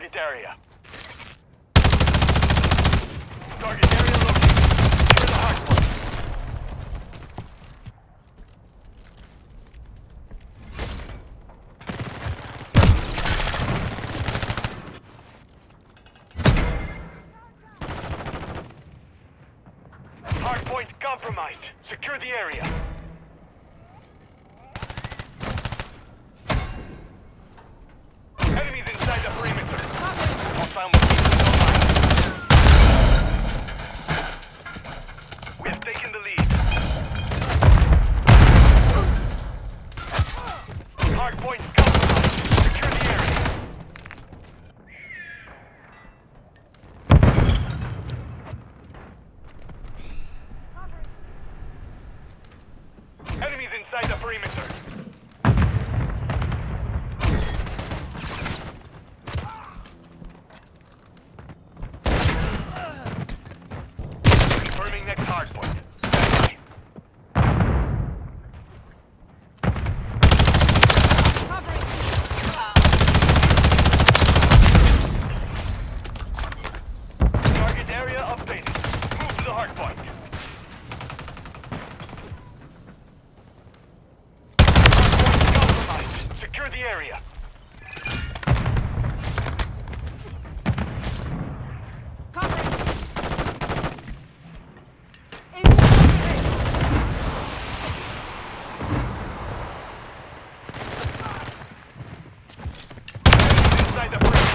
target area. Target area located. Secure the hardpoint. Hardpoint compromised. Secure the area. Enemies inside the perimeter. Hostile machine online. We have taken the lead. Hardpoint compromised. Secure the area. Inside the perimeter. Confirming next hardpoint. Standby. Target area updated. Move to the hardpoint. Hardpoint compromised. Secure the area. Enemies inside the perimeter.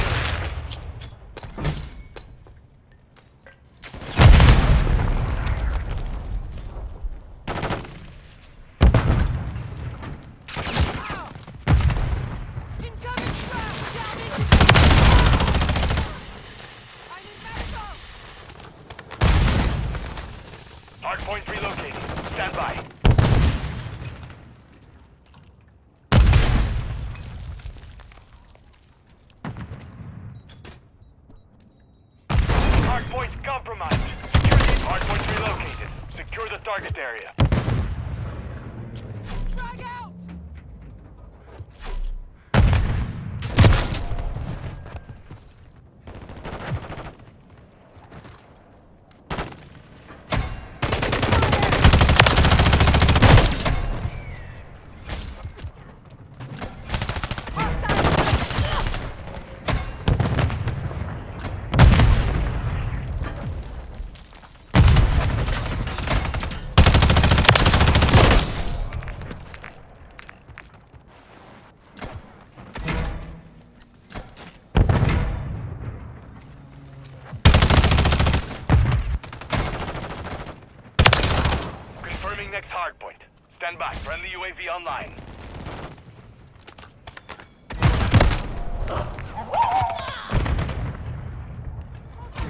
Hardpoint relocated. Stand by. Hardpoint compromised. Secure the hardpoint relocated. Secure the target area. Confirming next hardpoint. Stand by. Friendly UAV online.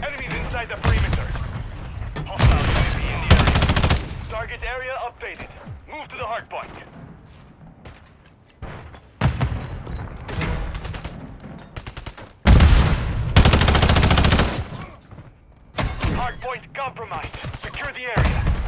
Enemies inside the perimeter. Hostile UAV in the area. Target area updated. Move to the hardpoint. Hardpoint compromised. Secure the area.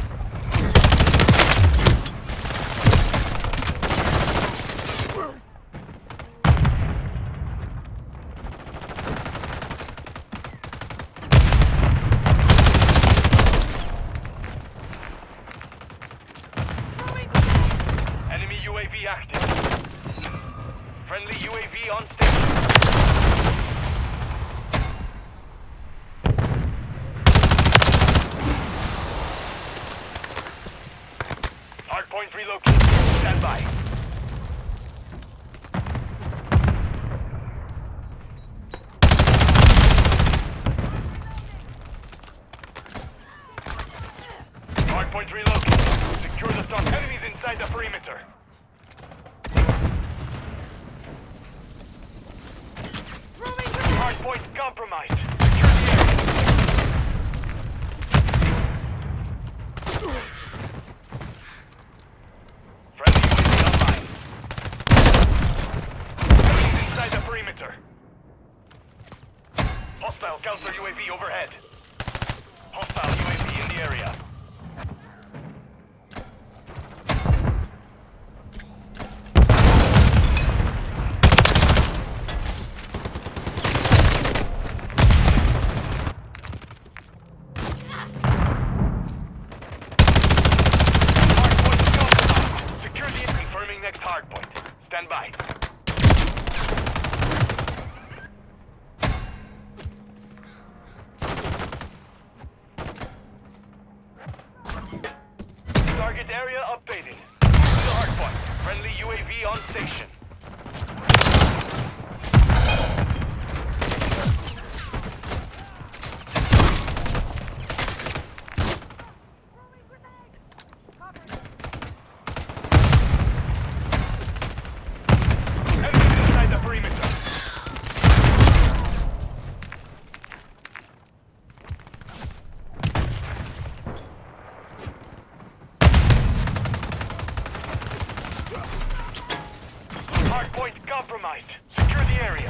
Hardpoint compromised. Secure the area.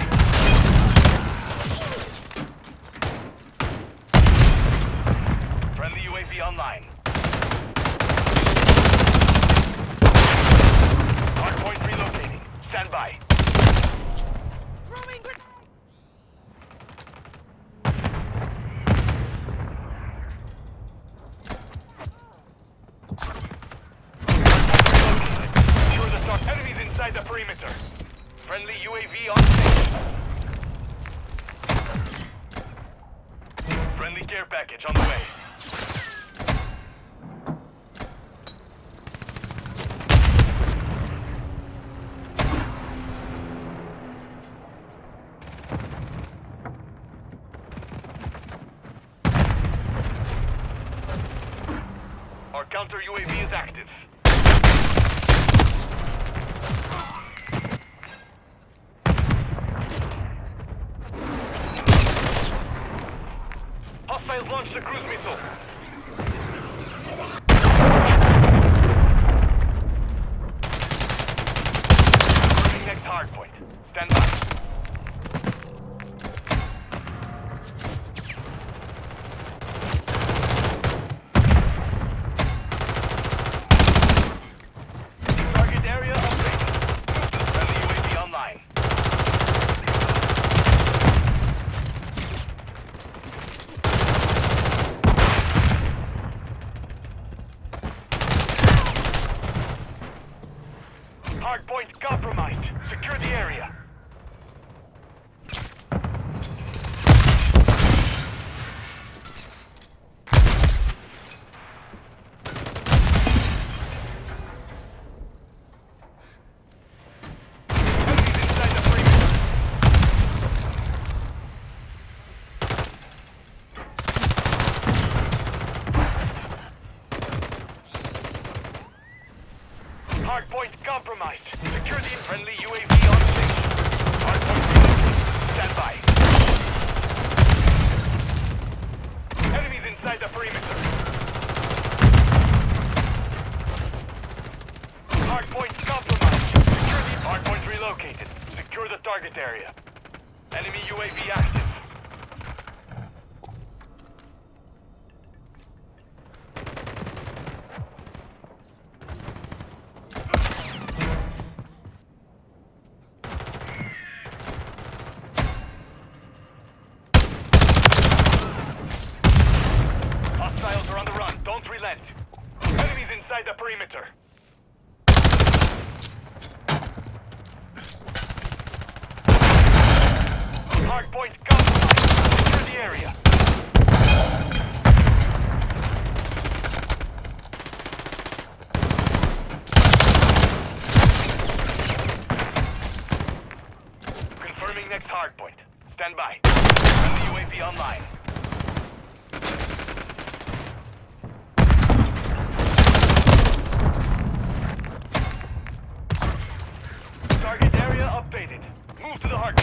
Friendly UAV online. Hardpoint relocating. Stand by. Secure the stock. Enemies inside the perimeter. Friendly UAV on station. Friendly care package on the way. Our counter UAV is active. Hostiles launched a cruise missile. Confirming next hardpoint. Stand by. Target area updated. Move to friendly UAV online. Hardpoint compromised. Secure the area. Enemies inside the perimeter. Hardpoint compromised. Secure the friendly UAV on station. Hardpoint relocated. Stand by. Enemies inside the perimeter. Hardpoint compromised. Secure the hardpoint relocated. Secure the target area. Enemy UAV active. Hostiles are on the run. Don't relent. Enemies inside the perimeter. Hardpoint compromised. Secure the area. Confirming next hardpoint. Stand by. Friendly UAV online. Target area updated. Move to the hardpoint.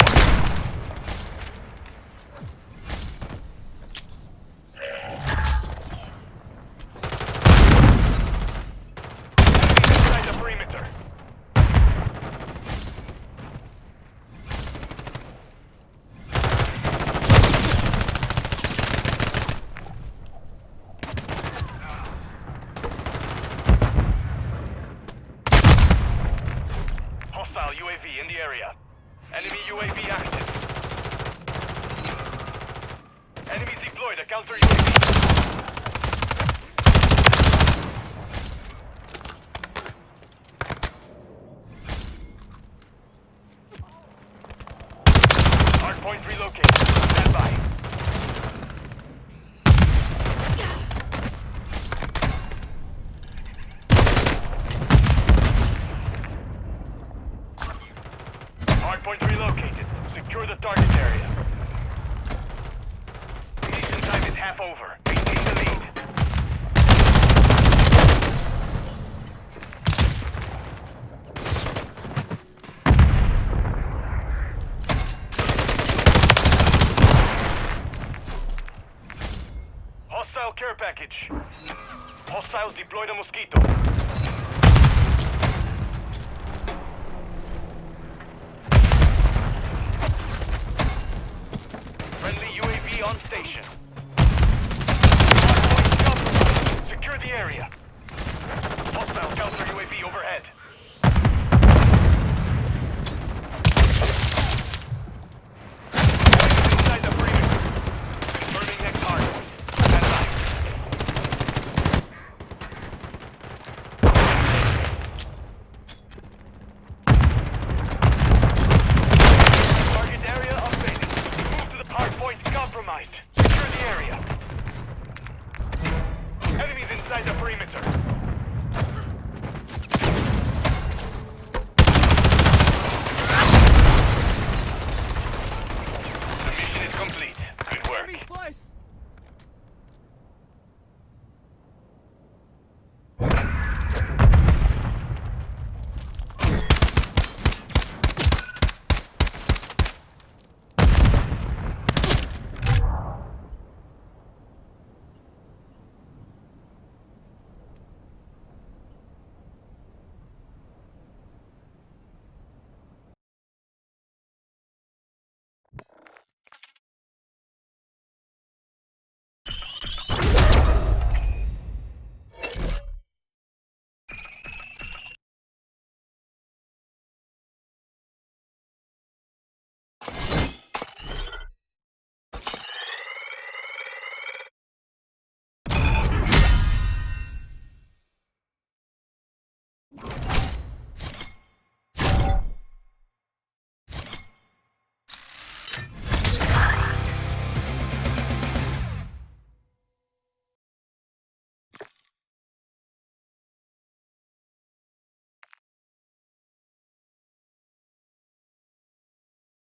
counter UAV. Hardpoint relocated. Stand by. Hardpoint relocated. Secure the target area half over. Maintain the lead. Hostile care package. Hostiles deployed a Mosquito.